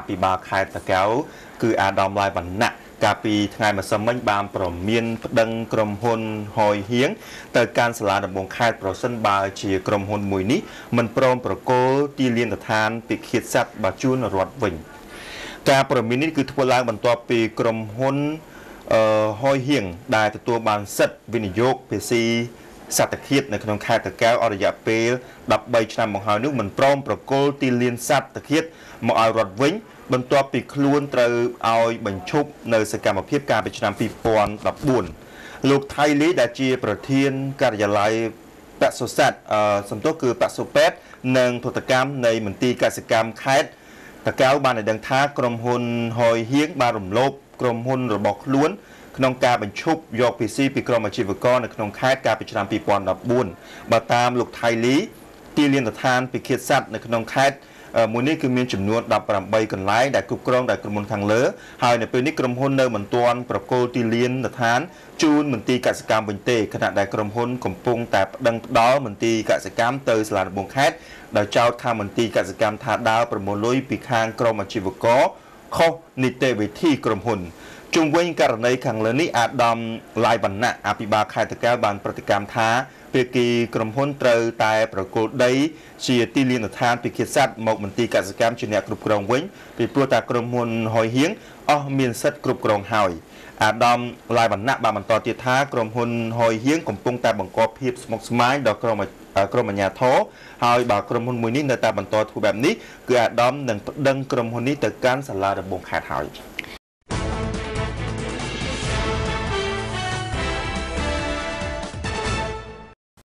អភិបាលខេត្តតាកែវគឺអាដាមឡាយវណ្ណៈកាលពីថ្ងៃម្សិលមិញបានប្រមានប្តឹងក្រុមហ៊ុនហយហៀងទៅកាន់សាលាដំបងខេត្តប្រសិនបើជាក្រុមហ៊ុនមួយនេះមិនព្រមប្រគល់ទីលានដ្ឋានពិឃាតស័ព្ទបើជូនរដ្ឋវិញការប្រមាននេះគឺធ្វើឡើងបន្ទាប់ពីក្រុមហ៊ុនអឺហយហៀងដែលទទួលបានសិទ្ធិវិនិយោគភាស៊ី សត្វតាឃាតនៅក្នុងខេត្តតាកែវអស់រយៈពេល13ឆ្នាំមកហើយនោះមិនព្រមប្រគល់ទីលានសត្វតាឃាតមកឲ្យរដ្ឋវិញ បន្ទាប់ពីខ្លួនត្រូវឲ្យបញ្ឈប់នៅសកម្មភាពកាលពីឆ្នាំ2014លោកថៃលីដែលជា ប្រធានការិយាល័យបសុស័តអឺសំទោសគឺបសុពេតនិងធុតកម្មនៃមន្ទីរកសិកម្មខេត្តតាកែវបានឲ្យដឹងថាក្រុមហ៊ុនហយហៀងបានរំលោភក្រុមហ៊ុនរបស់ខ្លួន ក្នុងការបញ្ឈប់យក PC ពីក្រុមអាជីវករនៅក្នុងខេត្តកាលពីឆ្នាំ2014បើតាមលោកថៃលីទីលានដ្ឋានពិឃាតស័ព្ទនៅក្នុងខេត្តមួយនេះគឺមានចំនួន18កន្លែងដែលគ្រប់គ្រងដោយក្រុមហ៊ុនខាងលើហើយនៅពេលនេះក្រុមហ៊ុននៅមិនទាន់ប្រគល់ទីលានដ្ឋានជូនមន្ទីរកសិកម្មវិញទេខណៈដែលក្រុមហ៊ុនកំពុងតែប្តឹងផ្ដាល់មន្ទីរកសិកម្មទៅសាលាដំបងខេត្តដោយចោទថាមន្ទីរកសិកម្មថាដើរប្រមូលលុយពីខាងក្រុមអាជីវករខុសនីតិវិធីក្រុមហ៊ុន ជុំវិញករណីខាងលើនេះអាដាមឡាយវណ្ណៈអភិបាលខេត្តតកែវបានប្រតិកម្មថាភាគីក្រុមហ៊ុនត្រូវតែប្រគល់ដី ជាទីលានដ្ឋានពិឃាតស័ព្ទមកមន្ទីរកសិកម្មជាអ្នកគ្រប់គ្រងវិញពីព្រោះតែក្រុមហ៊ុនហយហៀងអស់មានសិទ្ធិគ្រប់គ្រងហើយអាដាមឡាយវណ្ណៈបានបន្តទៀតថាក្រុមហ៊ុនហយហៀងកំពុងតែបង្កភាពស្មុគស្មាញដល់ក្រុមក្រុមអាជ្ញាធរហើយបើក្រុមហ៊ុនមួយនេះនៅតែបន្តធ្វើបែបនេះគឺអាដាមនឹងប្តឹងក្រុមហ៊ុននេះទៅកាន់សាលាដំបងខេត្តហើយ